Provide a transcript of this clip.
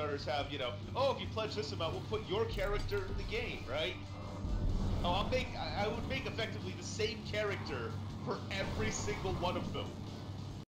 Kickstarters have, you know, oh, if you pledge this amount, we'll put your character in the game, right? Oh, I'll make. I I would make effectively the same character for every single one of them.